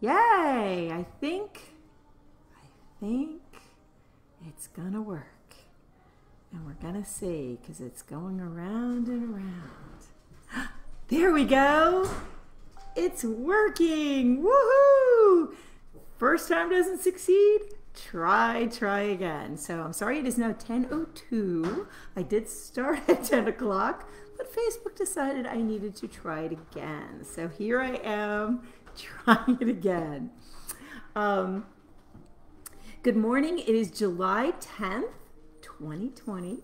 Yay! I think, I think it's gonna work. And we're gonna see because it's going around and around. There we go. It's working. Woohoo! First time doesn't succeed. Try, try again. So I'm sorry it is now 10.02. I did start at 10 o'clock, but Facebook decided I needed to try it again. So here I am trying it again. Um, good morning. It is July 10th, 2020.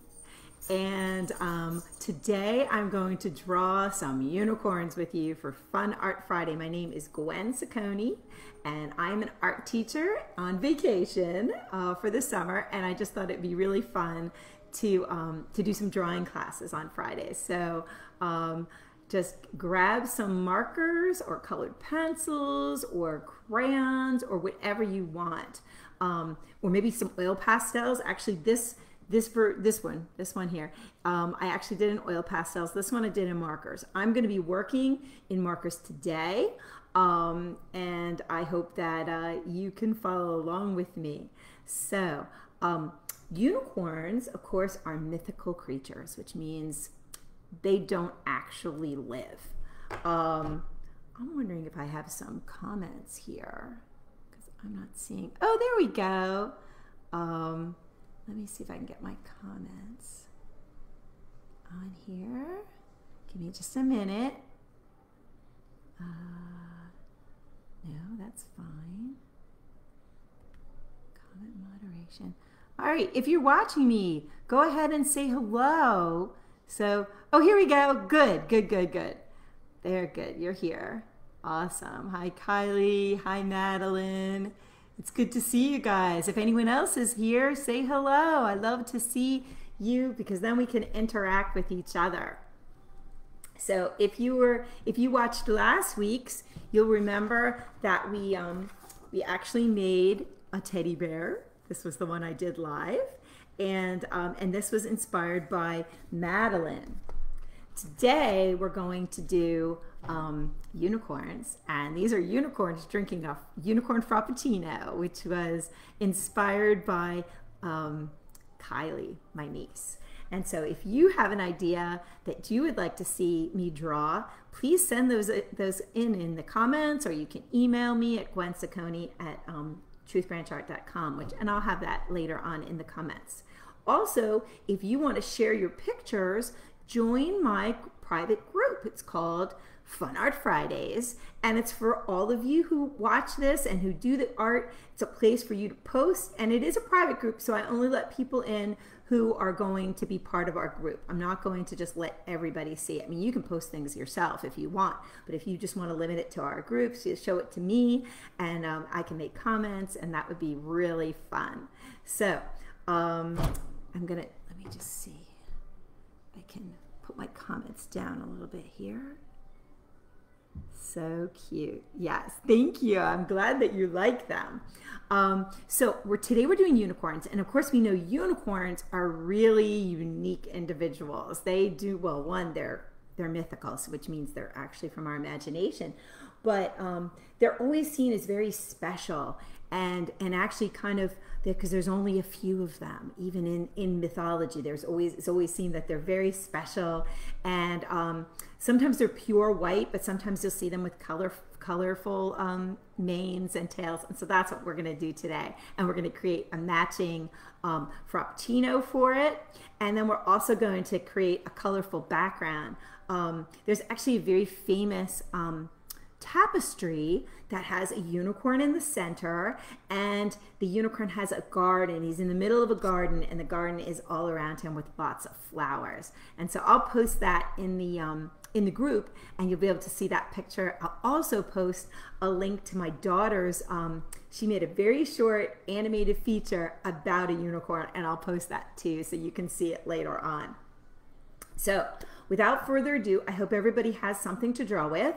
And um, today I'm going to draw some unicorns with you for Fun Art Friday. My name is Gwen Cicone, and I'm an art teacher on vacation uh, for the summer. And I just thought it'd be really fun to um, to do some drawing classes on Fridays. So um, just grab some markers or colored pencils or crayons or whatever you want, um, or maybe some oil pastels. Actually, this this for this one this one here. Um, i actually did in oil pastels. This one i did in markers. I'm going to be working in markers today um, and i hope that uh, you can follow along with me. So um, unicorns of course are mythical creatures which means they don't actually live um, i'm wondering if i have some comments here because i'm not seeing oh there we go um, let me see if I can get my comments on here. Give me just a minute. Uh, no, that's fine. Comment moderation. All right, if you're watching me, go ahead and say hello. So, oh, here we go. Good, good, good, good. They're good. You're here. Awesome. Hi, Kylie. Hi, Madeline. It's good to see you guys. If anyone else is here, say hello. I love to see you because then we can interact with each other. So if you were if you watched last week's, you'll remember that we um, we actually made a teddy bear. This was the one I did live, and um, and this was inspired by Madeline. Today we're going to do um, unicorns, and these are unicorns drinking a unicorn frappuccino, which was inspired by um, Kylie, my niece. And so, if you have an idea that you would like to see me draw, please send those those in in the comments, or you can email me at gwencicone at um, truthbranchart.com, which and I'll have that later on in the comments. Also, if you want to share your pictures, join my private group. It's called Fun Art Fridays, and it's for all of you who watch this and who do the art. It's a place for you to post, and it is a private group, so I only let people in who are going to be part of our group. I'm not going to just let everybody see it. I mean, you can post things yourself if you want, but if you just want to limit it to our groups, you show it to me, and um, I can make comments, and that would be really fun. So um, I'm gonna let me just see. I can put my comments down a little bit here. So cute. Yes, thank you. I'm glad that you like them. Um, so we're today we're doing unicorns, and of course we know unicorns are really unique individuals. They do well. One, they're they're mythical, which means they're actually from our imagination, but um, they're always seen as very special and and actually kind of because there's only a few of them even in in mythology. There's always it's always seen that they're very special and um, sometimes they're pure white but sometimes you'll see them with color colorful um, manes and tails and so that's what we're going to do today. And we're going to create a matching um, frappuccino for it and then we're also going to create a colorful background. Um, there's actually a very famous um, tapestry that has a unicorn in the center and the unicorn has a garden. He's in the middle of a garden and the garden is all around him with lots of flowers. And so i'll post that in the um, in the group and you'll be able to see that picture. I'll also post a link to my daughter's um, she made a very short animated feature about a unicorn and i'll post that too so you can see it later on. So without further ado i hope everybody has something to draw with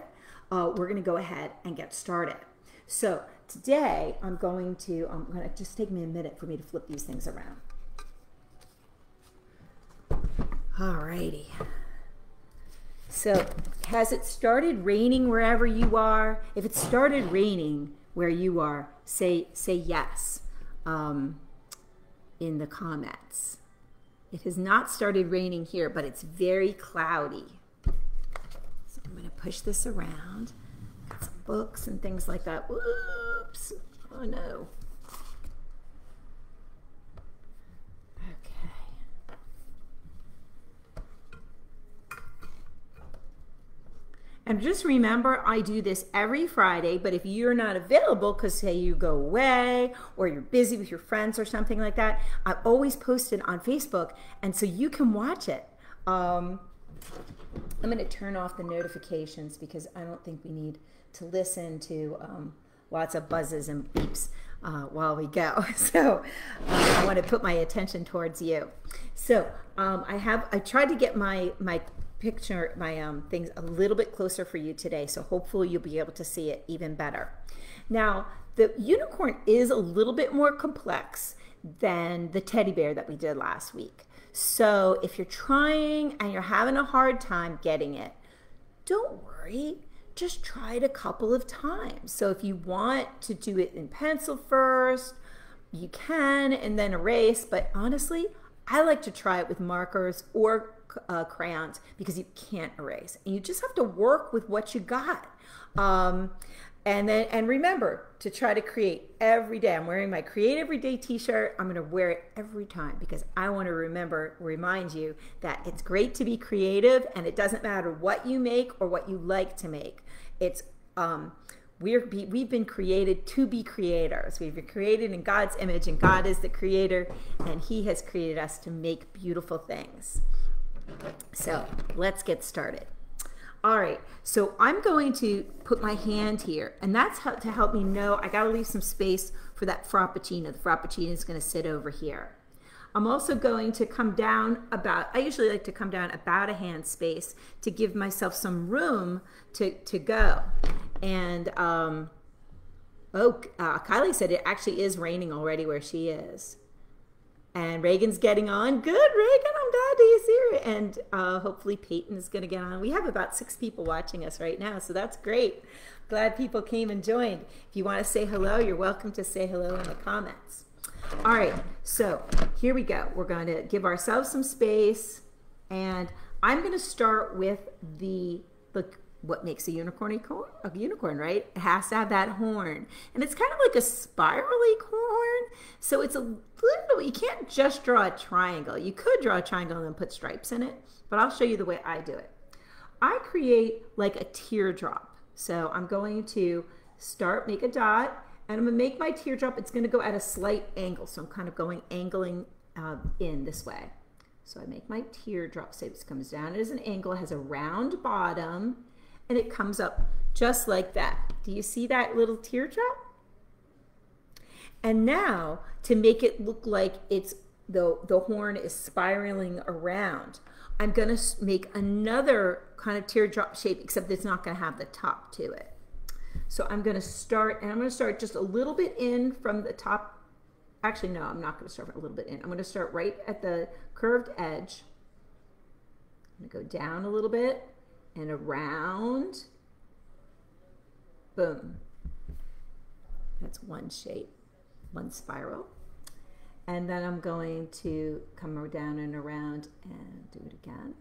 uh, we're going to go ahead and get started. So today I'm going to, I'm going to just take me a minute for me to flip these things around. Alrighty. So has it started raining wherever you are? If it started raining, where you are, say say yes um, in the comments. It has not started raining here, but it's very cloudy. So I'm going to push this around. Got some books and things like that. Whoops. Oh no. Okay. And just remember, I do this every Friday, but if you're not available, because say you go away or you're busy with your friends or something like that, I always post it on Facebook, and so you can watch it. Um, I'm going to turn off the notifications because I don't think we need to listen to um, lots of buzzes and beeps uh, while we go. So uh, I want to put my attention towards you. So um, I have I tried to get my my picture my um, things a little bit closer for you today. So hopefully you'll be able to see it even better. Now, the unicorn is a little bit more complex than the teddy bear that we did last week. So if you're trying and you're having a hard time getting it, don't worry. Just try it a couple of times. So if you want to do it in pencil first, you can and then erase. But honestly, I like to try it with markers or uh, crayons because you can't erase. And you just have to work with what you got. Um, and then, and remember to try to create every day. I'm wearing my Create Everyday t-shirt. I'm going to wear it every time because I want to remember, remind you that it's great to be creative and it doesn't matter what you make or what you like to make. It's, um, we're we've been created to be creators. We've been created in God's image, and God is the creator, and He has created us to make beautiful things. So let's get started. All right, so I'm going to put my hand here, and that's how, to help me know I gotta leave some space for that Frappuccino. The Frappuccino is gonna sit over here. I'm also going to come down about, I usually like to come down about a hand space to give myself some room to, to go. And, um, oh, uh, Kylie said it actually is raining already where she is. And Reagan's getting on. Good, Reagan. I'm glad to hear it. And uh, hopefully Peyton is going to get on. We have about six people watching us right now, so that's great. Glad people came and joined. If you want to say hello, you're welcome to say hello in the comments. All right, so here we go. We're going to give ourselves some space, and I'm going to start with the the what makes a unicorn a unicorn, right? It has to have that horn. And it's kind of like a spirally horn. So it's a little, you can't just draw a triangle. You could draw a triangle and then put stripes in it, but I'll show you the way I do it. I create like a teardrop. So I'm going to start, make a dot, and I'm gonna make my teardrop, it's gonna go at a slight angle. So I'm kind of going angling uh, in this way. So I make my teardrop, say this comes down it is an angle, it has a round bottom, and it comes up just like that. Do you see that little teardrop? And now to make it look like it's the, the horn is spiraling around, I'm going to make another kind of teardrop shape, except it's not going to have the top to it. So I'm going to start, and I'm going to start just a little bit in from the top. Actually, no, I'm not going to start a little bit in. I'm going to start right at the curved edge. I'm going to go down a little bit and around. Boom. That's one shape, one spiral. And then I'm going to come down and around and do it again.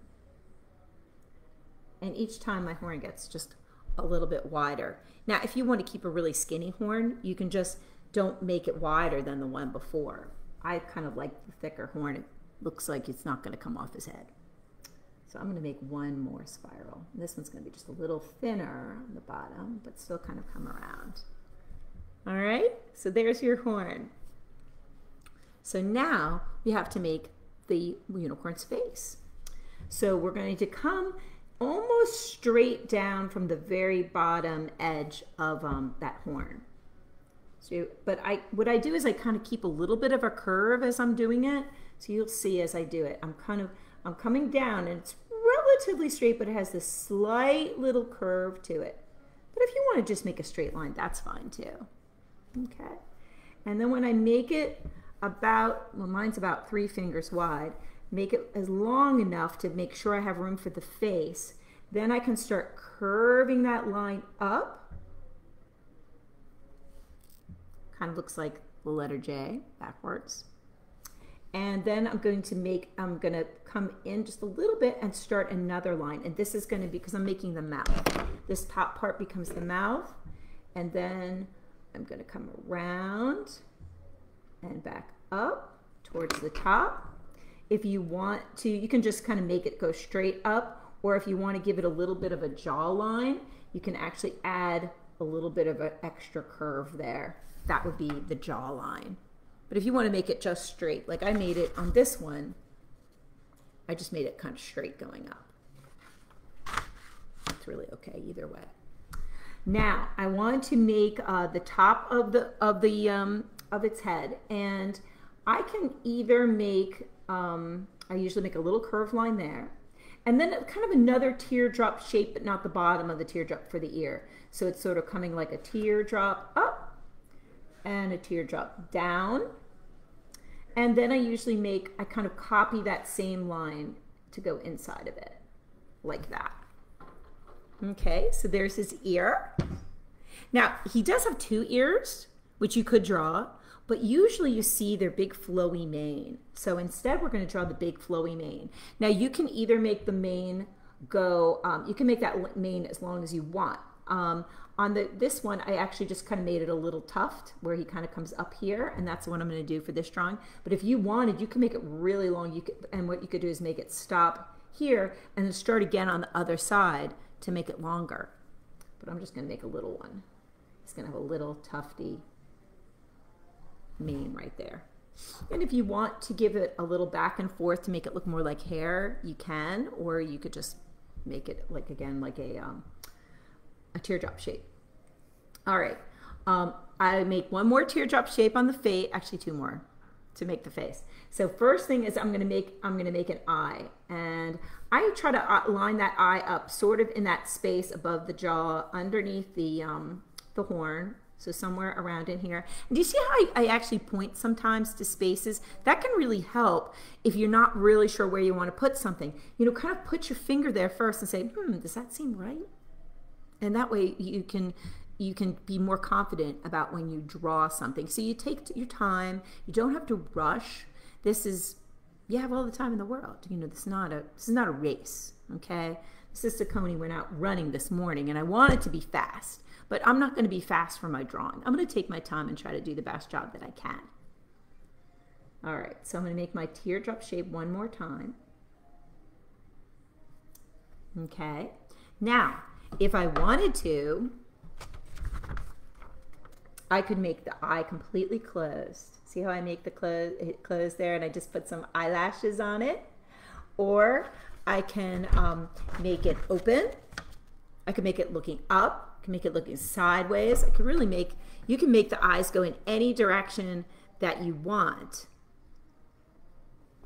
And each time my horn gets just a little bit wider. Now, if you want to keep a really skinny horn, you can just don't make it wider than the one before. I kind of like the thicker horn. It looks like it's not going to come off his head. So I'm going to make one more spiral. This one's going to be just a little thinner on the bottom, but still kind of come around. All right, so there's your horn. So now we have to make the unicorn's face. So we're going to come almost straight down from the very bottom edge of um, that horn. So, but I, what I do is I kind of keep a little bit of a curve as I'm doing it. So you'll see as I do it, I'm kind of, I'm coming down and it's relatively straight, but it has this slight little curve to it. But if you want to just make a straight line, that's fine too. Okay. And then when I make it about, well, mine's about three fingers wide, make it as long enough to make sure I have room for the face. Then I can start curving that line up Kind of looks like the letter J backwards. And then I'm going to make, I'm going to come in just a little bit and start another line. And this is going to be, because I'm making the mouth. This top part becomes the mouth. And then I'm going to come around and back up towards the top. If you want to, you can just kind of make it go straight up. Or if you want to give it a little bit of a jawline, you can actually add a little bit of an extra curve there. That would be the jawline. But if you want to make it just straight, like I made it on this one, I just made it kind of straight going up. It's really okay either way. Now I want to make uh, the top of the of the um, of its head, and I can either make um, I usually make a little curved line there, and then kind of another teardrop shape, but not the bottom of the teardrop for the ear. So it's sort of coming like a teardrop up and a teardrop down. And then I usually make, I kind of copy that same line to go inside of it, like that. Okay, so there's his ear. Now, he does have two ears, which you could draw, but usually you see their big flowy mane. So instead, we're going to draw the big flowy mane. Now, you can either make the mane go, um, you can make that mane as long as you want. Um, on the this one, I actually just kind of made it a little tuft where he kind of comes up here, and that's what I'm going to do for this drawing. But if you wanted, you can make it really long. You could, and what you could do is make it stop here and then start again on the other side to make it longer. But I'm just going to make a little one. It's going to have a little tufty mane right there. And if you want to give it a little back and forth to make it look more like hair, you can, or you could just make it like again like a um, a teardrop shape. All right, um, I make one more teardrop shape on the face, actually two more to make the face. So first thing is I'm gonna make I'm gonna make an eye, and I try to uh, line that eye up sort of in that space above the jaw, underneath the um, the horn, so somewhere around in here. Do you see how I, I, actually point sometimes to spaces? That can really help if you're not really sure where you want to put something. You know, kind of put your finger there first and say, hmm, does that seem right? And that way you can you can be more confident about when you draw something. So you take your time. You don't have to rush. This is you have all the time in the world. You know, this is not a this is not a race. Okay, Sister Coney went out running this morning, and I wanted to be fast. But I'm not going to be fast for my drawing. I'm going to take my time and try to do the best job that I can. All right, so I'm going to make my teardrop shape one more time. Okay, now if I wanted to, I could make the eye completely closed. See how I make the close, close there and I just put some eyelashes on it? Or I can um, make it open. I could make it looking up I can make it looking sideways. I can really make, you can make the eyes go in any direction that you want.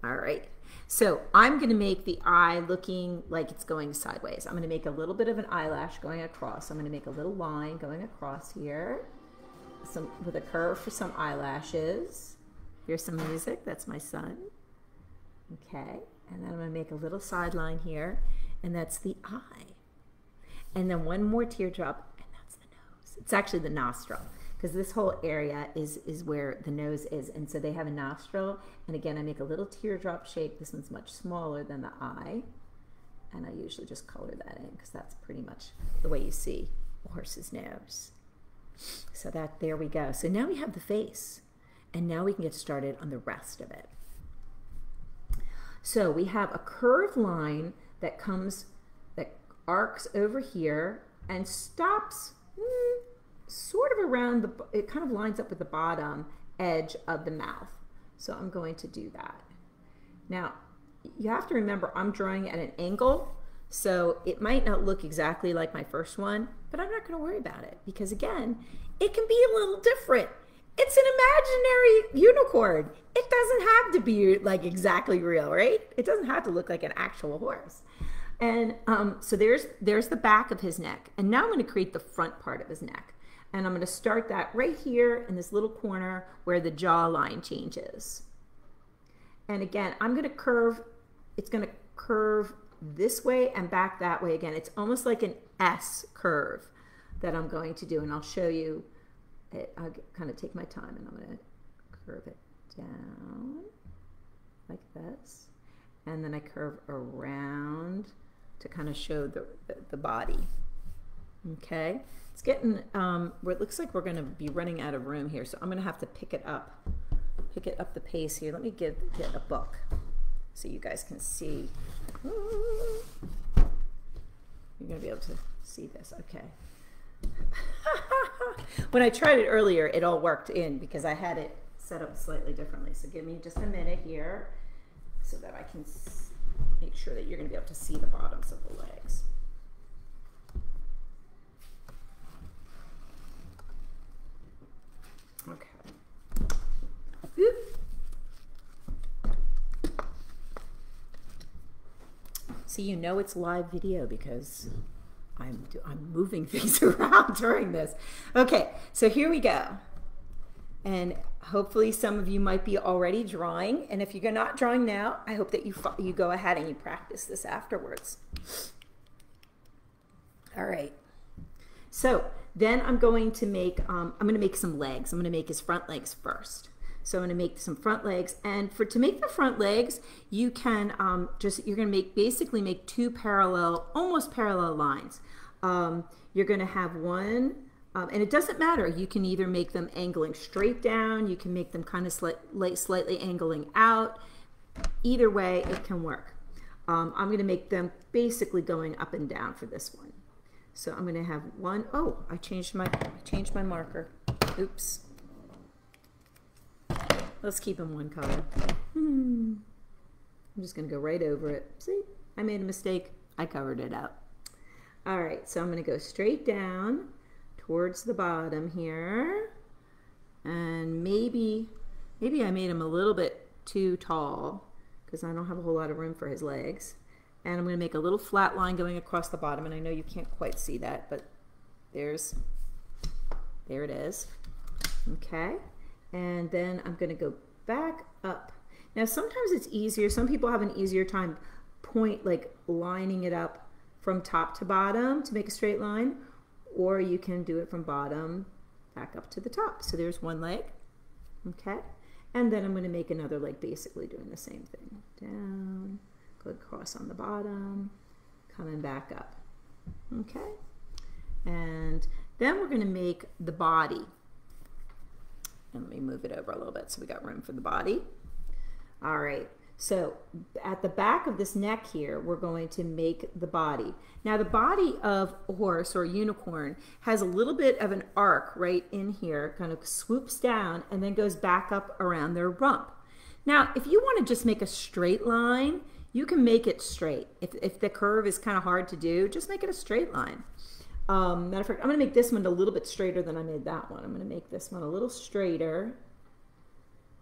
All right. So I'm going to make the eye looking like it's going sideways. I'm going to make a little bit of an eyelash going across. I'm going to make a little line going across here some with a curve for some eyelashes. Here's some music. That's my son. Okay. And then I'm going to make a little sideline here. And that's the eye. And then one more teardrop And that's the nose. it's actually the nostril because this whole area is is where the nose is and so they have a nostril and again I make a little teardrop shape. This one's much smaller than the eye and I usually just color that in because that's pretty much the way you see a horse's nose. So that there we go. So now we have the face and now we can get started on the rest of it. So we have a curved line that comes that arcs over here and stops hmm, sort of around the, it kind of lines up with the bottom edge of the mouth. So I'm going to do that. Now, you have to remember I'm drawing at an angle, so it might not look exactly like my first one, but I'm not going to worry about it because again, it can be a little different. It's an imaginary unicorn. It doesn't have to be like exactly real, right? It doesn't have to look like an actual horse. And um, so there's there's the back of his neck. And now I'm going to create the front part of his neck. And I'm going to start that right here in this little corner where the jawline changes. And again, I'm going to curve, it's going to curve this way and back that way again. It's almost like an S curve that I'm going to do. And I'll show you it, I'll kind of take my time and I'm going to curve it down like this. And then I curve around to kind of show the, the, the body. Okay, it's getting, um, where it looks like we're going to be running out of room here, so I'm going to have to pick it up, pick it up the pace here. Let me get, get a book so you guys can see. You're going to be able to see this, okay. when I tried it earlier, it all worked in because I had it set up slightly differently. So give me just a minute here so that I can make sure that you're going to be able to see the bottoms of the legs. Okay. Oop. See, you know it's live video because I'm, I'm moving things around during this. Okay, so here we go. And hopefully some of you might be already drawing. And if you're not drawing now, I hope that you, you go ahead and you practice this afterwards. All right. So then I'm going to make, um, I'm going to make some legs. I'm going to make his front legs first. So I'm going to make some front legs. And for to make the front legs, you can um, just, you're going to make, basically make two parallel, almost parallel lines. Um, you're going to have one, um, and it doesn't matter. You can either make them angling straight down, you can make them kind of slight, slightly angling out. Either way, it can work. Um, I'm going to make them basically going up and down for this one. So I'm going to have one. Oh, I changed my I changed my marker. Oops. Let's keep them one color. Hmm. I'm just going to go right over it. See, I made a mistake. I covered it up. All right, so I'm going to go straight down towards the bottom here. And maybe, maybe I made him a little bit too tall because I don't have a whole lot of room for his legs. And I'm going to make a little flat line going across the bottom. And I know you can't quite see that, but there's, there it is. Okay. And then I'm going to go back up. Now, sometimes it's easier. Some people have an easier time point, like lining it up from top to bottom to make a straight line, or you can do it from bottom back up to the top. So there's one leg, okay? And then I'm going to make another leg basically doing the same thing. Down, go across on the bottom, coming back up, okay? And then we're going to make the body. And let me move it over a little bit so we got room for the body. All right, so at the back of this neck here, we're going to make the body. Now the body of a horse or unicorn has a little bit of an arc right in here, kind of swoops down and then goes back up around their rump. Now, if you want to just make a straight line, you can make it straight. If, if the curve is kind of hard to do, just make it a straight line. Um, matter of fact, I'm going to make this one a little bit straighter than I made that one. I'm going to make this one a little straighter.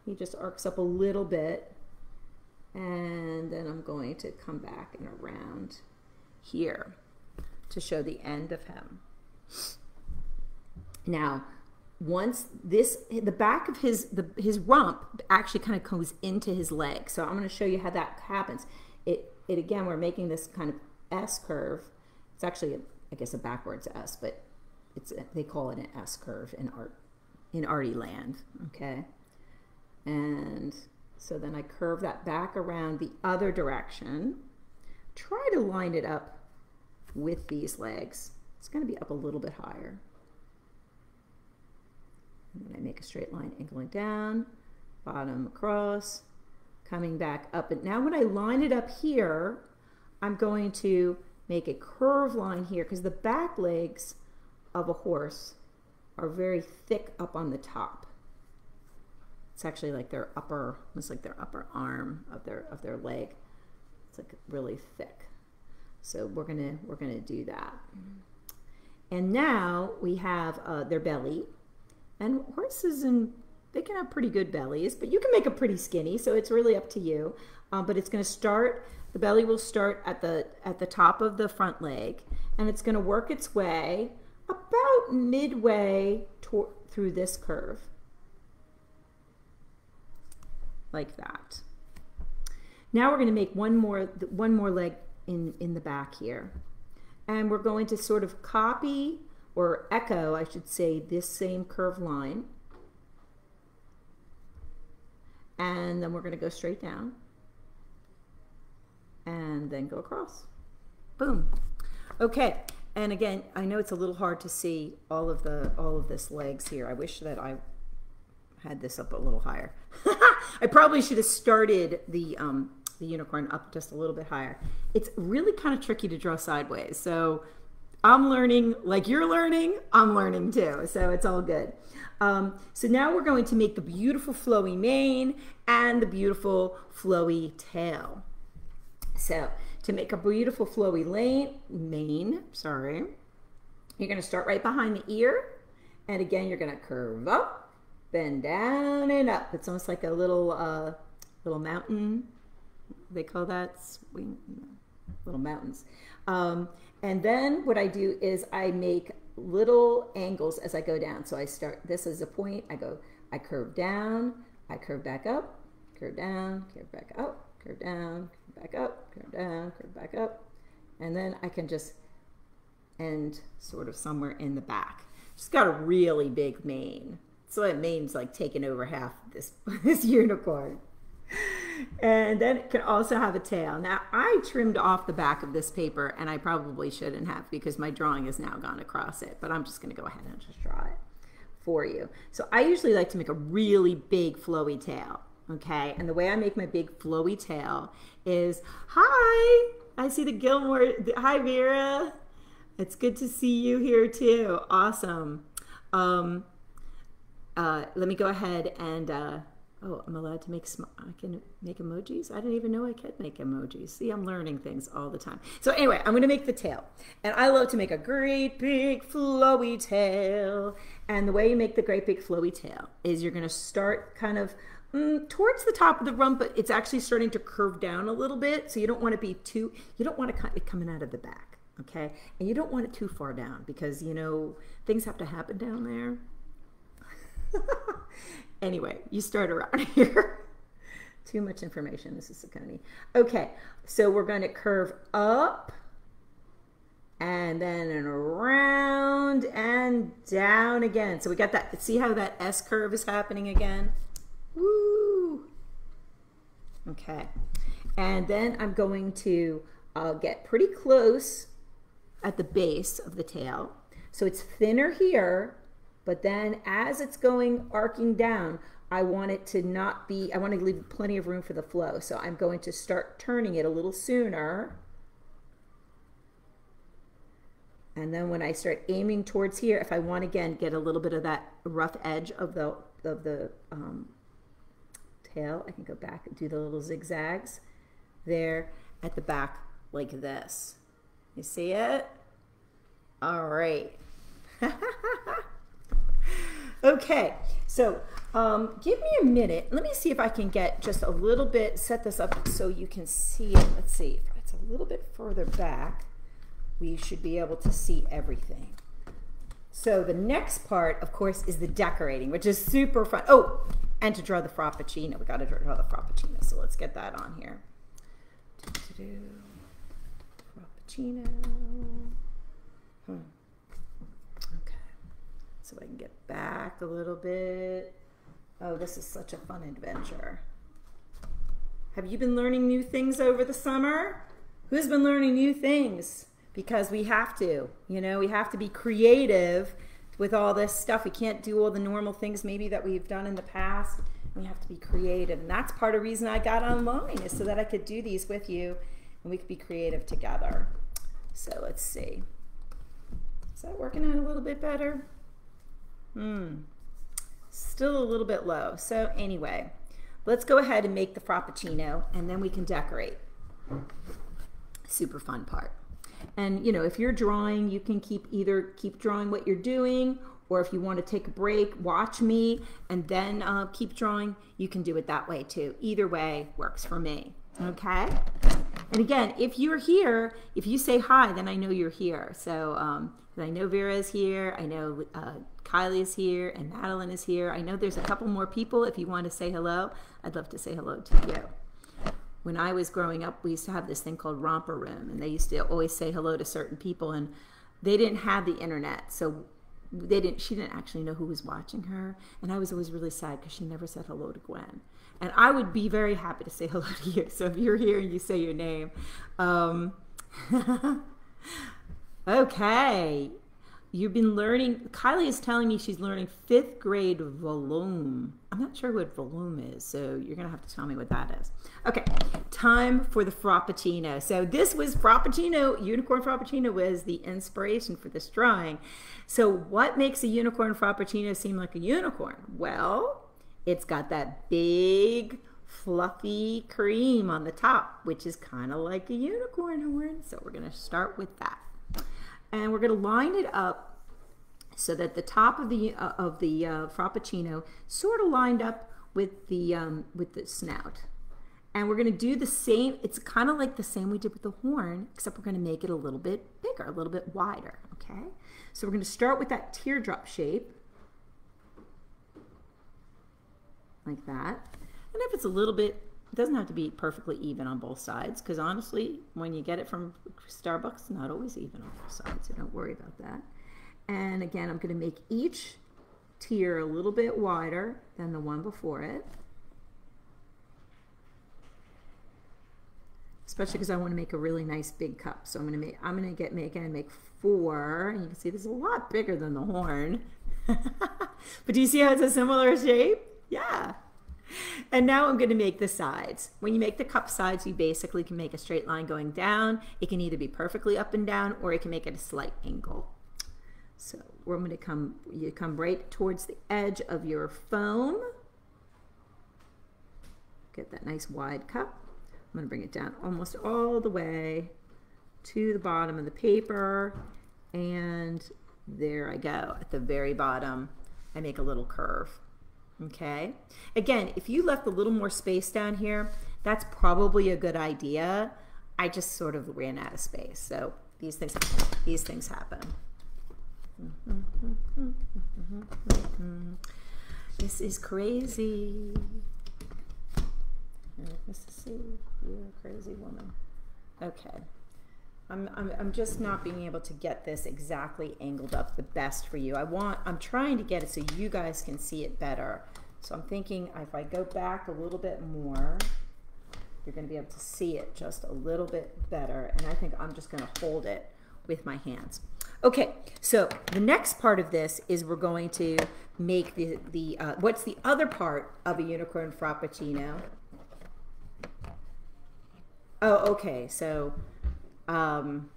He just arcs up a little bit and then I'm going to come back and around here to show the end of him. Now, once this, the back of his, the, his rump actually kind of goes into his leg. So I'm going to show you how that happens. It, it again, we're making this kind of S curve. It's actually, a, I guess, a backwards S, but it's they call it an S curve in art, in arty land. Okay, and so then I curve that back around the other direction. Try to line it up with these legs. It's going to be up a little bit higher. And then I make a straight line angling down, bottom across, coming back up. And now when I line it up here, I'm going to make a curve line here because the back legs of a horse are very thick up on the top. It's actually like their upper, almost like their upper arm of their of their leg. It's like really thick. So we're gonna we're gonna do that. And now we have uh, their belly, and horses and they can have pretty good bellies, but you can make them pretty skinny. So it's really up to you. Um, but it's to start. The belly will start at the at the top of the front leg, and it's going to work its way about midway through this curve like that. Now we're going to make one more, one more leg in, in the back here. And we're going to sort of copy or echo, I should say, this same curved line. And then we're going to go straight down and then go across. Boom. Okay. And again, I know it's a little hard to see all of the all of this legs here. I wish that I had this up a little higher. I probably should have started the um, the unicorn up just a little bit higher. It's really kind of tricky to draw sideways. So I'm learning like you're learning, I'm learning too. So it's all good. Um, so now we're going to make the beautiful flowy mane and the beautiful flowy tail. So to make a beautiful flowy lane, mane, sorry, you're going to start right behind the ear. And again, you're going to curve up, bend down and up. It's almost like a little, uh, little mountain. They call that swing, little mountains. Um, and then what I do is I make little angles as I go down. So I start, this is a point, I go, I curve down, I curve back up, curve down, curve back up, curve down, back up, curve down, curve back up. And then I can just end sort of somewhere in the back. She's got a really big mane. So that mane's like taking over half this, this unicorn and then it can also have a tail. Now I trimmed off the back of this paper and I probably shouldn't have because my drawing has now gone across it, but I'm just gonna go ahead and just draw it for you. So I usually like to make a really big flowy tail, okay? And the way I make my big flowy tail is, hi, I see the Gilmore, hi Vera. It's good to see you here too, awesome. Um, uh, let me go ahead and uh, Oh, I'm allowed to make I can make emojis? I didn't even know I could make emojis. See, I'm learning things all the time. So anyway, I'm to make the tail. And I love to make a great big flowy tail. And the way you make the great big flowy tail is you're to start kind of mm, towards the top of the rump, but it's actually starting to curve down a little bit. So you don't want to be too, you don't want to it coming out of the back. Okay. And you don't want it too far down because, you know, things have to happen down there. Anyway, you start around here. Too much information, Mrs. Cicone. Okay, so we're going to curve up and then around and down again. So we got that. See how that S curve is happening again? Woo! Okay. And then I'm going to uh, get pretty close at the base of the tail. So it's thinner here but then as it's going arcing down, I want it to not be, I want to leave plenty of room for the flow. So I'm going to start turning it a little sooner. And then when I start aiming towards here, if I want again get a little bit of that rough edge of the of the um, tail, I can go back and do the little zigzags there at the back like this. You see it? All right. Okay, so um, give me a minute. Let me see if I can get just a little bit, set this up so you can see it. Let's see, if it's a little bit further back, we should be able to see everything. So the next part, of course, is the decorating, which is super fun. Oh, and to draw the frappuccino. We got to draw the frappuccino, so let's get that on here. Frappuccino. Hmm so I can get back a little bit. Oh, this is such a fun adventure. Have you been learning new things over the summer? Who's been learning new things? Because we have to, you know, we have to be creative with all this stuff. We can't do all the normal things maybe that we've done in the past. We have to be creative. And that's part of the reason I got online is so that I could do these with you and we could be creative together. So let's see. Is that working out a little bit better? Hmm. Still a little bit low. So anyway, let's go ahead and make the Frappuccino and then we can decorate. Super fun part. And you know, if you're drawing, you can keep either keep drawing what you're doing or if you want to take a break, watch me and then uh, keep drawing, you can do it that way too. Either way works for me. Okay? And again, if you're here, if you say hi, then I know you're here. So um, I know Vera is here. I know uh, Kylie is here and Madeline is here. I know there's a couple more people. If you want to say hello, I'd love to say hello to you. When I was growing up, we used to have this thing called romper room, and they used to always say hello to certain people. And they didn't have the internet, so they didn't. She didn't actually know who was watching her, and I was always really sad because she never said hello to Gwen. And I would be very happy to say hello to you. So if you're here and you say your name, um, okay. You've been learning. Kylie is telling me she's learning fifth grade volume. I'm not sure what volume is, so you're gonna have to tell me what that is. Okay, time for the Frappuccino. So this was Frappuccino. Unicorn Frappuccino was the inspiration for this drawing. So what makes a unicorn Frappuccino seem like a unicorn? Well, it's got that big fluffy cream on the top, which is kind of like a unicorn horn. So we're gonna start with that and we're going to line it up so that the top of the uh, of the uh, frappuccino sort of lined up with the um, with the snout. And we're going to do the same. It's kind of like the same we did with the horn, except we're going to make it a little bit bigger, a little bit wider. Okay. So we're going to start with that teardrop shape, like that. And if it's a little bit it doesn't have to be perfectly even on both sides because honestly, when you get it from Starbucks, not always even on both sides, so don't worry about that. And again, I'm going to make each tier a little bit wider than the one before it. Especially because I want to make a really nice big cup. So I'm going to make, I'm going to get, make, and make four. And you can see this is a lot bigger than the horn. but do you see how it's a similar shape? Yeah and now I'm going to make the sides. When you make the cup sides, you basically can make a straight line going down. It can either be perfectly up and down or it can make it a slight angle. So we're going to come, you come right towards the edge of your foam. Get that nice wide cup. I'm going to bring it down almost all the way to the bottom of the paper. And there I go. At the very bottom, I make a little curve. Okay. Again, if you left a little more space down here, that's probably a good idea. I just sort of ran out of space. So these things, these things happen. This is crazy. Mississippi, you're a crazy woman. Okay. I'm, I'm, I'm just not being able to get this exactly angled up the best for you. I want, I'm trying to get it so you guys can see it better. So I'm thinking if I go back a little bit more, you're gonna be able to see it just a little bit better. And I think I'm just gonna hold it with my hands. Okay, so the next part of this is we're going to make the, the uh, what's the other part of a unicorn frappuccino? Oh, okay, so um,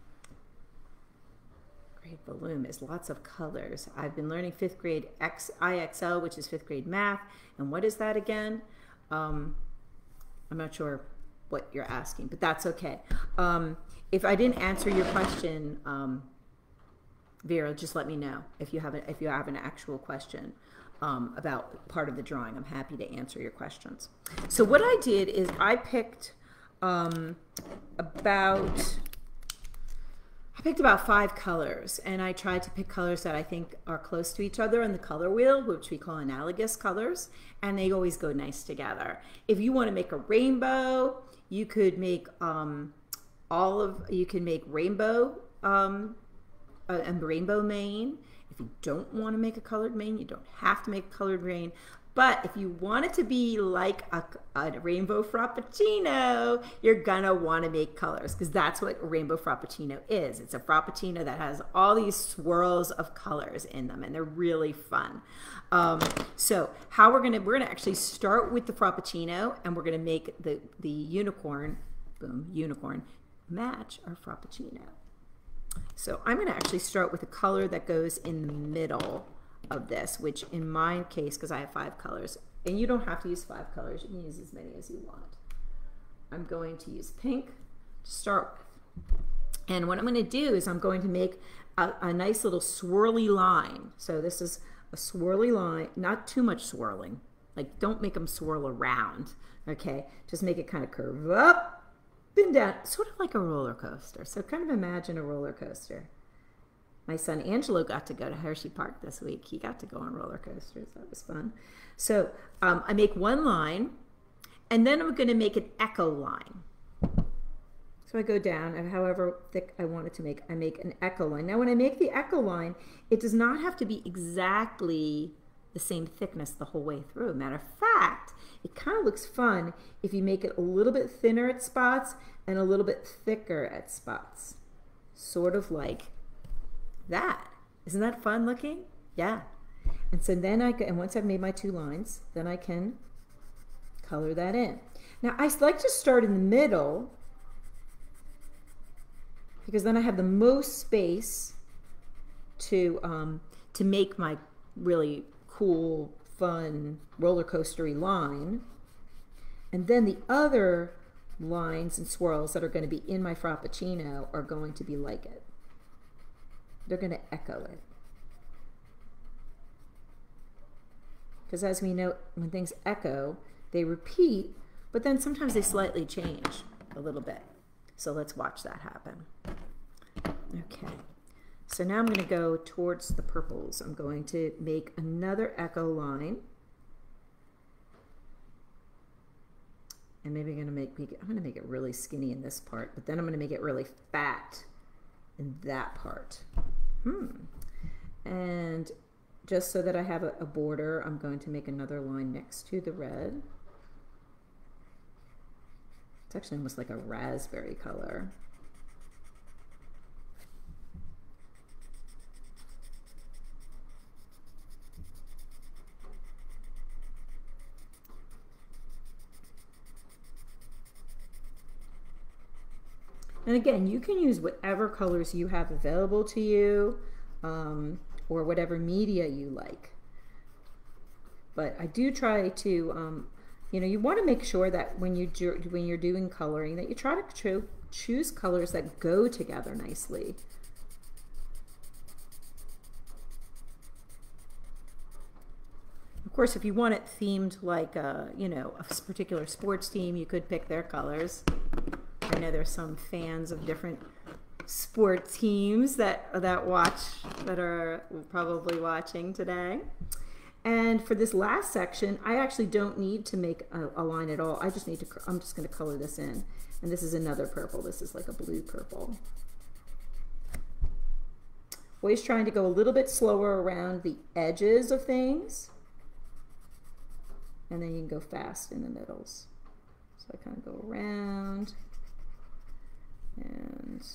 grade volume is lots of colors. I've been learning fifth grade X, IXL, which is fifth grade math. And what is that again? Um, I'm not sure what you're asking, but that's okay. Um, if I didn't answer your question, um, Vera, just let me know if you have a, if you have an actual question um, about part of the drawing. I'm happy to answer your questions. So what I did is I picked um, about I picked about five colors and I tried to pick colors that I think are close to each other on the color wheel, which we call analogous colors, and they always go nice together. If you want to make a rainbow, you could make um, all of, you can make rainbow, um, a, a rainbow mane. If you don't want to make a colored mane, you don't have to make a colored mane. But if you want it to be like a, a rainbow frappuccino, you're gonna want to make colors because that's what rainbow frappuccino is. It's a frappuccino that has all these swirls of colors in them, and they're really fun. Um, so how we're gonna we're gonna actually start with the frappuccino, and we're gonna make the the unicorn, boom, unicorn match our frappuccino. So I'm gonna actually start with a color that goes in the middle of this, which in my case, because I have five colors, and you don't have to use five colors, you can use as many as you want. I'm going to use pink to start with. And what I'm going to do is I'm going to make a, a nice little swirly line. So this is a swirly line, not too much swirling. Like don't make them swirl around, okay? Just make it kind of curve up, bend down, sort of like a roller coaster. So kind of imagine a roller coaster. My son Angelo got to go to Hershey Park this week. He got to go on roller coasters. That was fun. So um, I make one line, and then I'm going to make an echo line. So I go down and however thick I want it to make, I make an echo line. Now when I make the echo line, it does not have to be exactly the same thickness the whole way through. Matter of fact, it kind of looks fun if you make it a little bit thinner at spots and a little bit thicker at spots. Sort of like that. Isn't that fun looking? Yeah. And so then I, and once I've made my two lines, then I can color that in. Now I like to start in the middle because then I have the most space to, um, to make my really cool, fun, roller coastery line. And then the other lines and swirls that are going to be in my Frappuccino are going to be like it. They're going to echo it. Because as we know, when things echo, they repeat, but then sometimes they slightly change a little bit. So let's watch that happen. Okay. So now I'm going to go towards the purples. I'm going to make another echo line. And maybe I'm going to make, I'm going to make it really skinny in this part, but then I'm going to make it really fat that part. Hmm. And just so that I have a, a border, I'm going to make another line next to the red. It's actually almost like a raspberry color. And again, you can use whatever colors you have available to you um, or whatever media you like. But I do try to, um, you know, you want to make sure that when you do, when you're doing coloring that you try to cho choose colors that go together nicely. Of course, if you want it themed like a, you know, a particular sports team, you could pick their colors. I know there's some fans of different sport teams that that watch that are probably watching today. And for this last section, I actually don't need to make a, a line at all. I just need to, I'm just going to color this in. And this is another purple. This is like a blue purple. Always trying to go a little bit slower around the edges of things. And then you can go fast in the middles. So I kind of go around and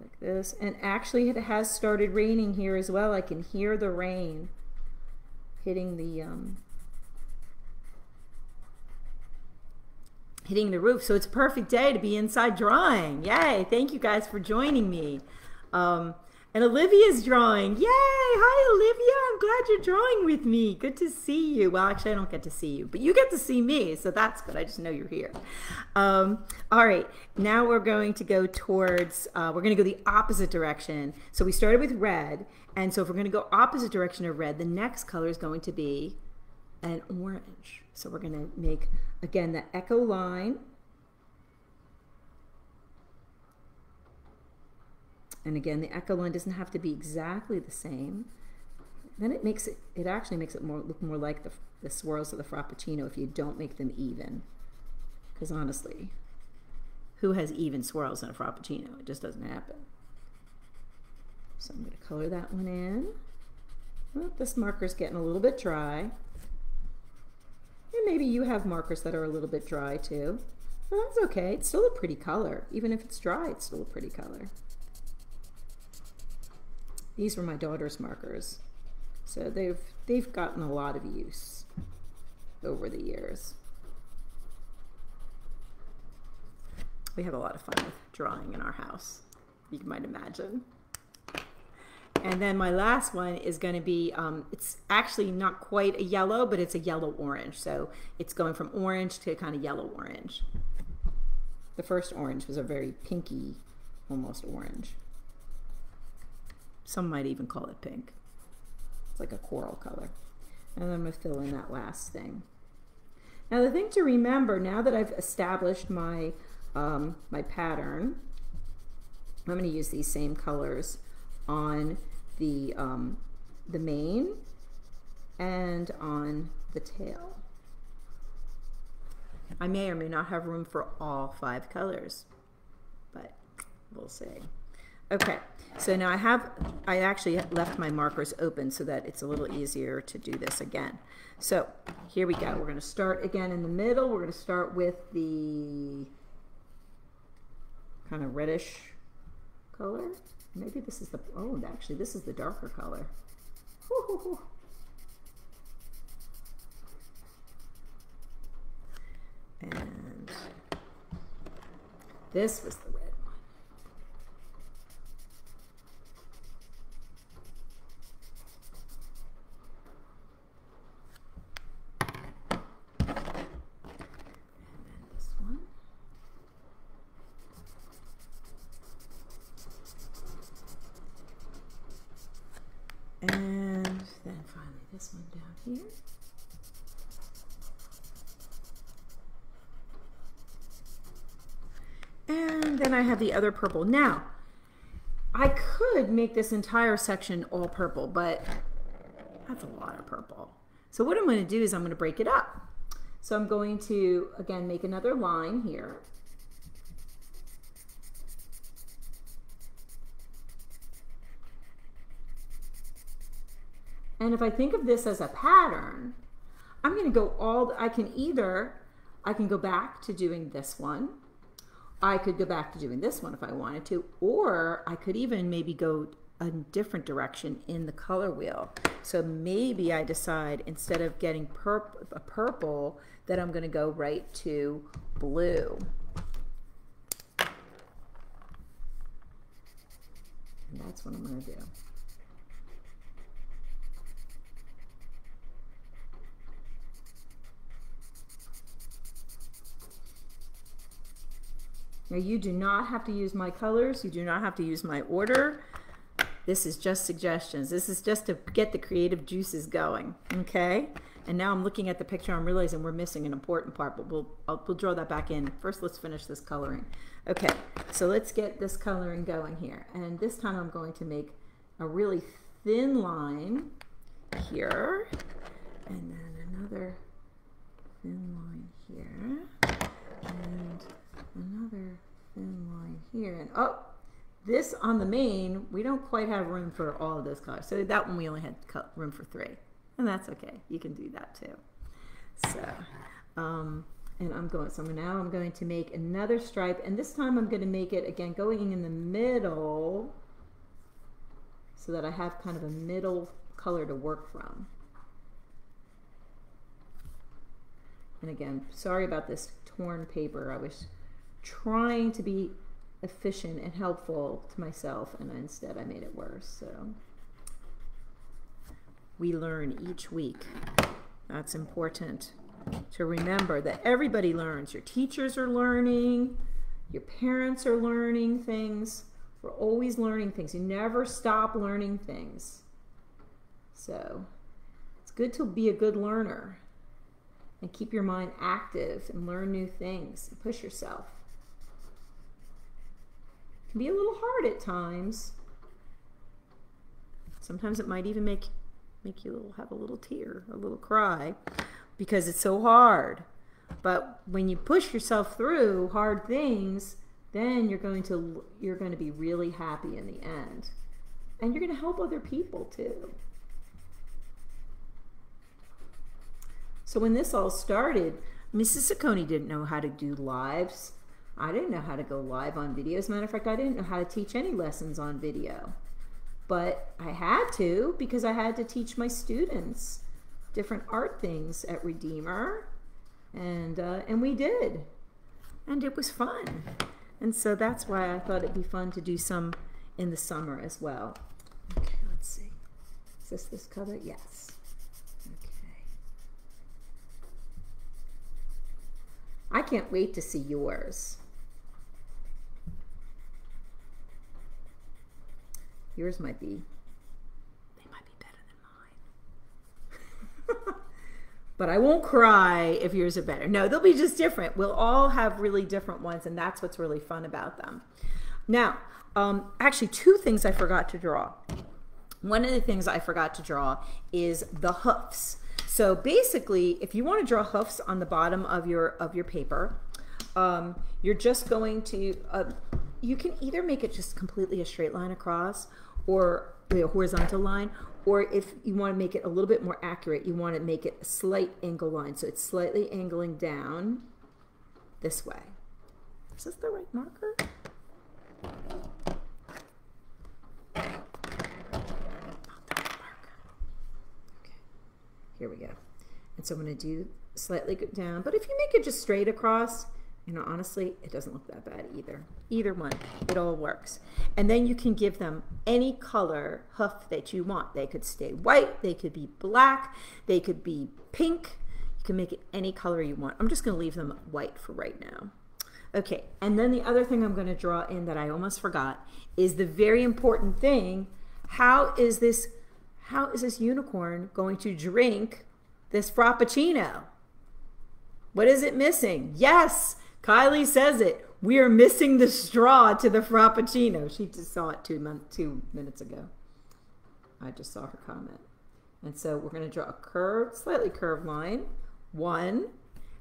like this. And actually it has started raining here as well. I can hear the rain hitting the um, hitting the roof. So it's a perfect day to be inside drawing. Yay. Thank you guys for joining me. Um, and Olivia's drawing. Yay! Hi, Olivia. I'm glad you're drawing with me. Good to see you. Well, actually, I don't get to see you, but you get to see me, so that's good. I just know you're here. Um, all right, now we're going to go towards, uh, we're going to go the opposite direction. So we started with red, and so if we're going to go opposite direction of red, the next color is going to be an orange. So we're going to make, again, the echo line And again, the echo line doesn't have to be exactly the same. Then it makes it, it actually makes it more look more like the, the swirls of the Frappuccino if you don't make them even. Because honestly, who has even swirls in a Frappuccino? It just doesn't happen. So I'm going to color that one in. Well, this marker's getting a little bit dry. And maybe you have markers that are a little bit dry too. Well, that's okay. It's still a pretty color. Even if it's dry, it's still a pretty color. These were my daughter's markers. So they've, they've gotten a lot of use over the years. We have a lot of fun with drawing in our house, you might imagine. And then my last one is going to be, um, it's actually not quite a yellow, but it's a yellow orange. So it's going from orange to kind of yellow orange. The first orange was a very pinky, almost orange. Some might even call it pink. It's like a coral color. And I'm going to fill in that last thing. Now the thing to remember, now that I've established my, um, my pattern, I'm going to use these same colors on the, um, the mane and on the tail. I may or may not have room for all five colors, but we'll see. Okay, so now I have, I actually left my markers open so that it's a little easier to do this again. So here we go. We're going to start again in the middle. We're going to start with the kind of reddish color. Maybe this is the, oh, actually this is the darker color. And this was the red one. And then this one. And then finally this one down here. And then I have the other purple. Now, I could make this entire section all purple, but that's a lot of purple. So what I'm going to do is I'm going to break it up. So I'm going to, again, make another line here. And if I think of this as a pattern, I'm going to go all, I can either, I can go back to doing this one, I could go back to doing this one if I wanted to, or I could even maybe go a different direction in the color wheel. So maybe I decide instead of getting purp a purple that I'm going to go right to blue. And that's what I'm going to do. Now you do not have to use my colors. You do not have to use my order. This is just suggestions. This is just to get the creative juices going, okay? And now I'm looking at the picture, I'm realizing we're missing an important part, but we'll, I'll, we'll draw that back in. First, let's finish this coloring. Okay, so let's get this coloring going here. And this time I'm going to make a really thin line here, and then another thin line here, another thin line here. And oh, this on the mane, we don't quite have room for all of those colors. So that one we only had room for three. And that's okay. You can do that too. So, um, and I'm going, so now I'm going to make another stripe. And this time I'm going to make it, again, going in the middle so that I have kind of a middle color to work from. And again, sorry about this torn paper. I was trying to be efficient and helpful to myself, and instead I made it worse. So we learn each week. That's important to remember that everybody learns. Your teachers are learning, your parents are learning things. We're always learning things. You never stop learning things. So it's good to be a good learner and keep your mind active and learn new things and push yourself can be a little hard at times. Sometimes it might even make make you have a little tear, a little cry, because it's so hard. But when you push yourself through hard things, then you're going to you're going to be really happy in the end. And you're going to help other people too. So when this all started, Mrs. Cicone didn't know how to do lives. I didn't know how to go live on video. As a matter of fact, I didn't know how to teach any lessons on video. But I had to because I had to teach my students different art things at Redeemer. And, uh, and we did. And it was fun. And so that's why I thought it'd be fun to do some in the summer as well. Okay, let's see. Is this this color? Yes. Okay. I can't wait to see yours. Yours might be, they might be better than mine. but I won't cry if yours are better. No, they'll be just different. We'll all have really different ones, and that's what's really fun about them. Now, um, actually, two things I forgot to draw. One of the things I forgot to draw is the hoofs. So basically, if you want to draw hoofs on the bottom of your of your paper, um, you're just going to, uh, you can either make it just completely a straight line across or a horizontal line, or if you want to make it a little bit more accurate, you want to make it a slight angle line. So it's slightly angling down this way. Is this the right marker? Here we go. And so I'm going to do slightly down, but if you make it just straight across, you know, honestly, it doesn't look that bad either. Either one, it all works. And then you can give them any color hoof that you want. They could stay white, they could be black, they could be pink. You can make it any color you want. I'm just gonna leave them white for right now. Okay, and then the other thing I'm gonna draw in that I almost forgot is the very important thing. How is this, how is this unicorn going to drink this frappuccino? What is it missing? Yes, Kylie says it. We are missing the straw to the frappuccino. She just saw it two, two minutes ago. I just saw her comment. And so we're going to draw a curved, slightly curved line. One,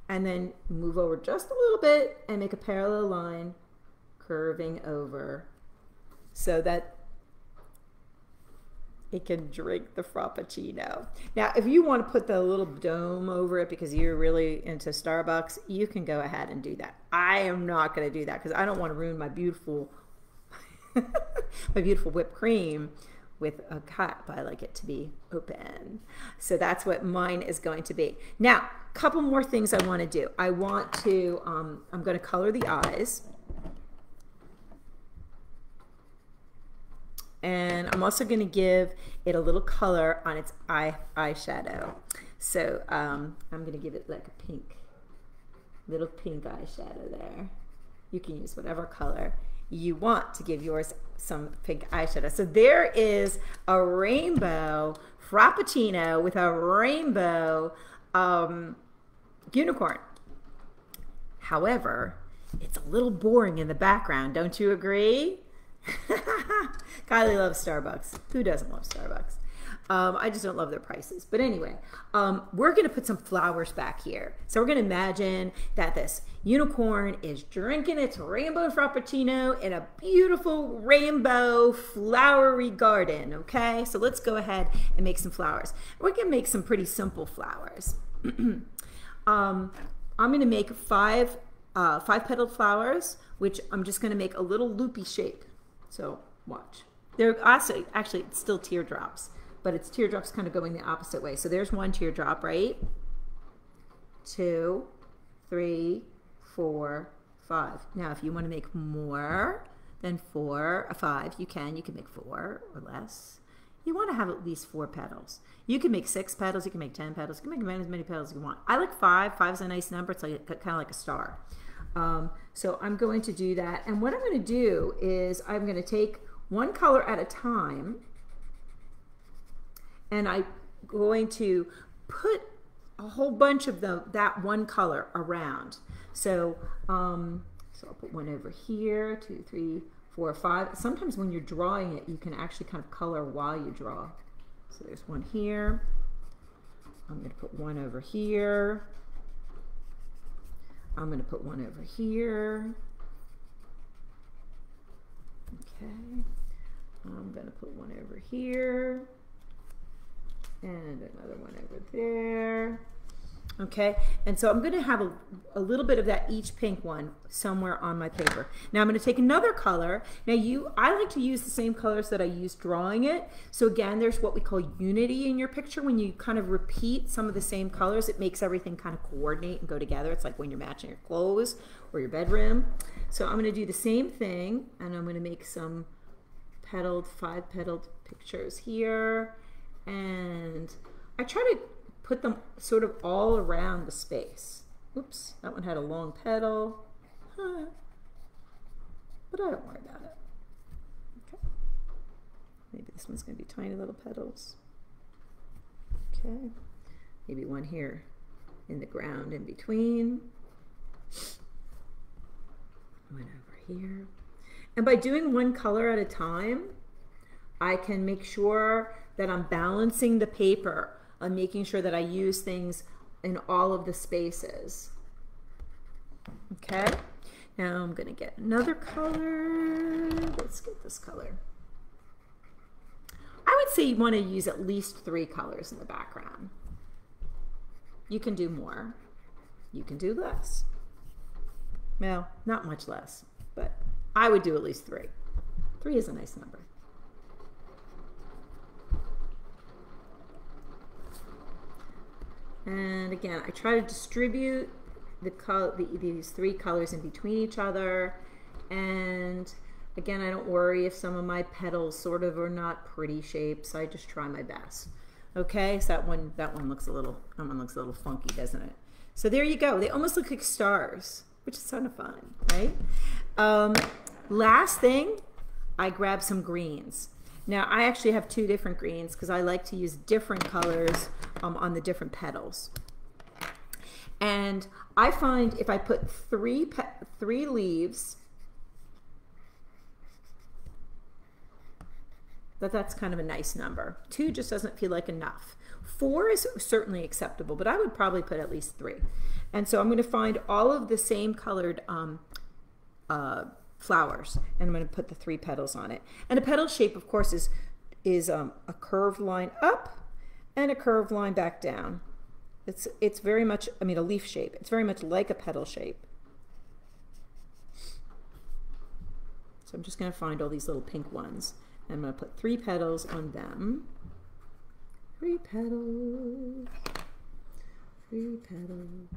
and then move over just a little bit and make a parallel line curving over so that it can drink the frappuccino. Now, if you want to put the little dome over it because you're really into Starbucks, you can go ahead and do that. I am not going to do that because I don't want to ruin my beautiful, my beautiful whipped cream with a cup. I like it to be open. So that's what mine is going to be. Now, a couple more things I want to do. I want to, um, I'm going to color the eyes. And I'm also going to give it a little color on its eye eyeshadow. So um, I'm going to give it like a pink, little pink eyeshadow there. You can use whatever color you want to give yours some pink eyeshadow. So there is a rainbow frappuccino with a rainbow um, unicorn. However, it's a little boring in the background, don't you agree? Kylie loves Starbucks. Who doesn't love Starbucks? Um, I just don't love their prices. But anyway, um, we're going to put some flowers back here. So we're going to imagine that this unicorn is drinking its rainbow frappuccino in a beautiful rainbow flowery garden. Okay, so let's go ahead and make some flowers. We're going to make some pretty simple flowers. um, I'm going to make five uh, five petaled flowers, which I'm just going to make a little loopy shape. So watch. They're also, actually, it's still teardrops, but it's teardrops kind of going the opposite way. So there's one teardrop, right? Two, three, four, five. Now, if you want to make more than four, or five, you can. You can make four or less. You want to have at least four petals. You can make six petals. You can make ten petals. You can make as many petals as you want. I like five. Five is a nice number. It's like kind of like a star. Um, so I'm going to do that. And what I'm going to do is I'm going to take one color at a time and I'm going to put a whole bunch of the, that one color around. So, um, so I'll put one over here, two, three, four, five. Sometimes when you're drawing it, you can actually kind of color while you draw. So there's one here. I'm going to put one over here. I'm going to put one over here. Okay. I'm going to put one over here and another one over there. Okay, and so I'm going to have a, a, little bit of that each pink one somewhere on my paper. Now I'm going to take another color. Now you, I like to use the same colors that I used drawing it. So again, there's what we call unity in your picture. When you kind of repeat some of the same colors, it makes everything kind of coordinate and go together. It's like when you're matching your clothes or your bedroom. So I'm going to do the same thing, and I'm going to make some petaled, five petaled pictures here. And I try to put them sort of all around the space. Oops, that one had a long petal. Huh. But I don't worry about it. Okay. Maybe this one's going to be tiny little petals. Okay. Maybe one here in the ground in between. One over here. And by doing one color at a time, I can make sure that I'm balancing the paper on making sure that I use things in all of the spaces. Okay, now I'm going to get another color. Let's get this color. I would say you want to use at least three colors in the background. You can do more. You can do less. Well, not much less, but I would do at least three. Three is a nice number. And again, I try to distribute the, the, these three colors in between each other. And again, I don't worry if some of my petals sort of are not pretty shapes. I just try my best. Okay, so that one that one looks a little that one looks a little funky, doesn't it? So there you go. They almost look like stars, which is kind of fun, right? Um, last thing, I grab some greens. Now I actually have two different greens because I like to use different colors um, on the different petals. And I find if I put three three leaves, that that's kind of a nice number. Two just doesn't feel like enough. Four is certainly acceptable, but I would probably put at least three. And so I'm going to find all of the same colored um, uh, flowers and I'm going to put the three petals on it. And a petal shape, of course, is, is um, a curved line up and a curved line back down. It's, it's very much, I mean, a leaf shape. It's very much like a petal shape. So I'm just going to find all these little pink ones. And I'm going to put three petals on them. Three petals. Three petals.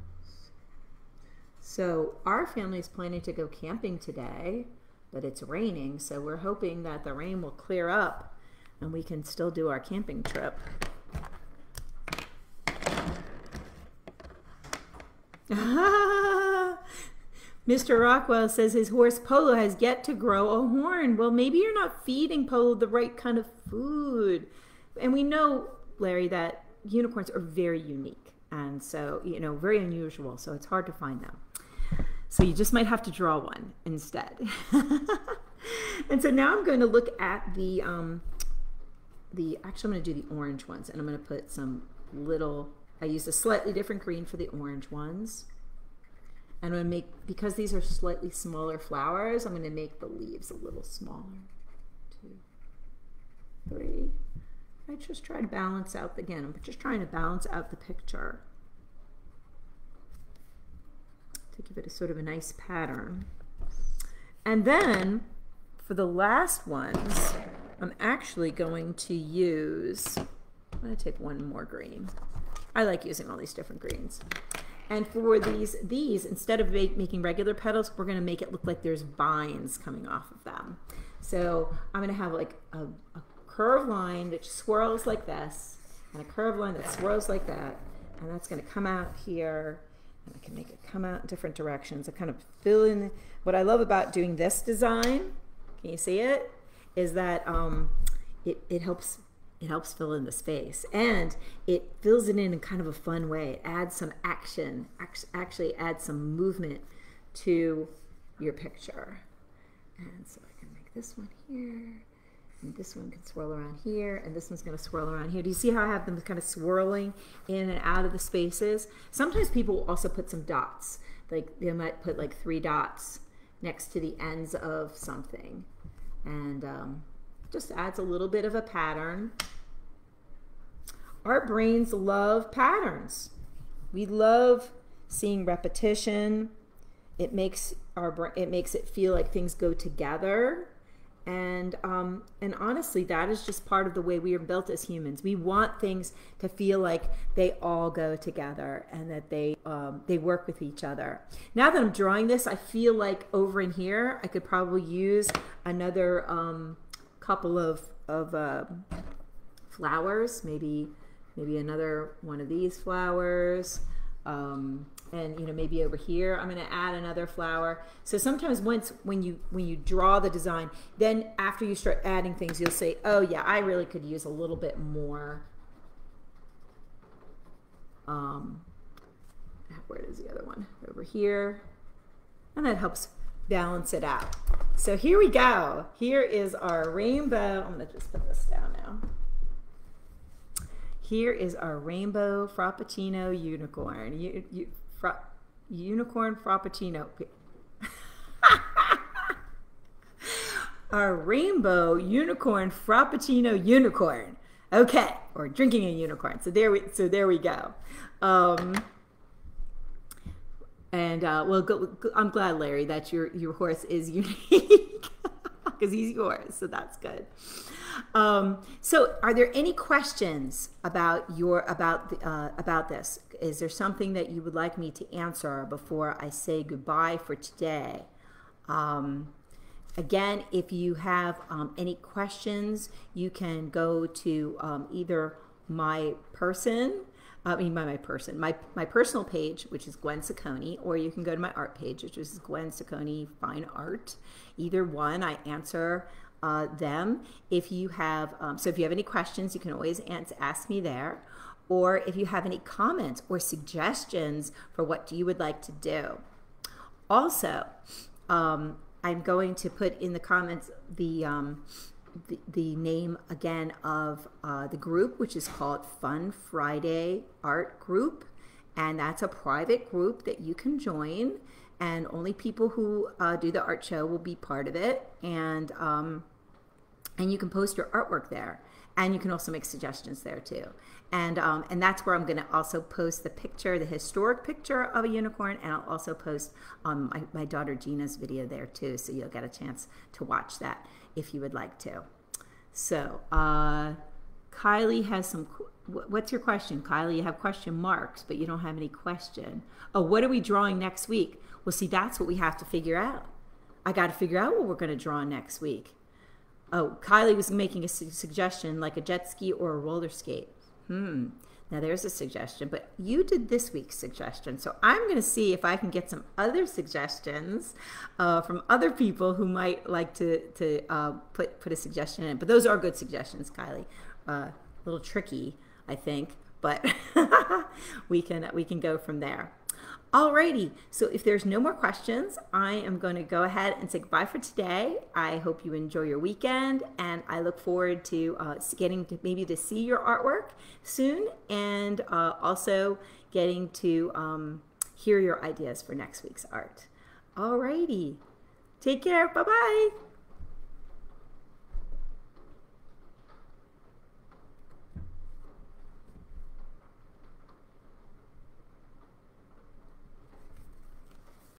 So our family is planning to go camping today, but it's raining, so we're hoping that the rain will clear up and we can still do our camping trip. Mr. Rockwell says his horse Polo has yet to grow a horn. Well, maybe you're not feeding Polo the right kind of food. And we know, Larry, that unicorns are very unique and so, you know, very unusual. So it's hard to find them. So you just might have to draw one instead. and so now I'm going to look at the, um, the, actually I'm going to do the orange ones and I'm going to put some little, I used a slightly different green for the orange ones. And I'm going to make, because these are slightly smaller flowers, I'm going to make the leaves a little smaller. Two, three. I just try to balance out, again, I'm just trying to balance out the picture give it a sort of a nice pattern. And then for the last ones, I'm actually going to use, I'm going to take one more green. I like using all these different greens. And for these, these instead of make, making regular petals, we're going to make it look like there's vines coming off of them. So I'm going to have like a, a curved line that swirls like this, and a curved line that swirls like that, and that's going to come out here I can make it come out in different directions. I kind of fill in. What I love about doing this design, can you see it? Is that um, it, it helps it helps fill in the space and it fills it in in kind of a fun way. It adds some action, actually adds some movement to your picture. And so I can make this one here and this one can swirl around here, and this one's going to swirl around here. Do you see how I have them kind of swirling in and out of the spaces? Sometimes people also put some dots. Like they might put like three dots next to the ends of something. And um, just adds a little bit of a pattern. Our brains love patterns. We love seeing repetition. It makes our it makes it feel like things go together and um, and honestly that is just part of the way we are built as humans. We want things to feel like they all go together and that they um, they work with each other. Now that i'm drawing this i feel like over in here i could probably use another um, couple of of uh, flowers maybe maybe another one of these flowers um, and you know maybe over here I'm going to add another flower. So sometimes once when you when you draw the design then after you start adding things you'll say oh yeah I really could use a little bit more. Um, where is the other one? Over here. And that helps balance it out. So here we go. Here is our rainbow. I'm going to just put this down now here is our rainbow frappuccino unicorn. You, you, fra, unicorn frappuccino. our rainbow unicorn frappuccino unicorn. Okay, or drinking a unicorn. So there we so there we go. Um, and uh, well, go, I'm glad, Larry, that your your horse is unique because he's yours. So that's good. Um, so, are there any questions about your about the, uh, about this? Is there something that you would like me to answer before I say goodbye for today? Um, again, if you have um, any questions, you can go to um, either my person. I mean, by my person, my, my personal page, which is Gwen Cicone, or you can go to my art page, which is Gwen Cicone Fine Art. Either one, I answer uh, them. If you have, um, so if you have any questions, you can always ask me there. Or if you have any comments or suggestions for what you would like to do. Also, um, I'm going to put in the comments the, um, the, the, name again of uh, the group, which is called Fun Friday Art Group. And that's a private group that you can join. And only people who uh, do the art show will be part of it. And um, and you can post your artwork there and you can also make suggestions there too and um, and that's where I'm going to also post the picture, the historic picture of a unicorn, and I'll also post um, my, my daughter Gina's video there too, so you'll get a chance to watch that if you would like to. So uh, Kylie has some. What's your question, Kylie? You have question marks, but you don't have any question. Oh, what are we drawing next week? Well, see, that's what we have to figure out. I got to figure out what we're going to draw next week. Oh, Kylie was making a su suggestion like a jet ski or a roller skate. Hmm. Now there's a suggestion, but you did this week's suggestion. So I'm going to see if I can get some other suggestions uh, from other people who might like to, to uh, put, put a suggestion in. But those are good suggestions, Kylie. Uh, a little tricky, I think, but we can, we can go from there. Alrighty, so if there's no more questions, I am going to go ahead and say goodbye for today. I hope you enjoy your weekend, and I look forward to uh, getting to maybe to see your artwork soon, and uh, also getting to um, hear your ideas for next week's art. Alrighty, take care. Bye bye.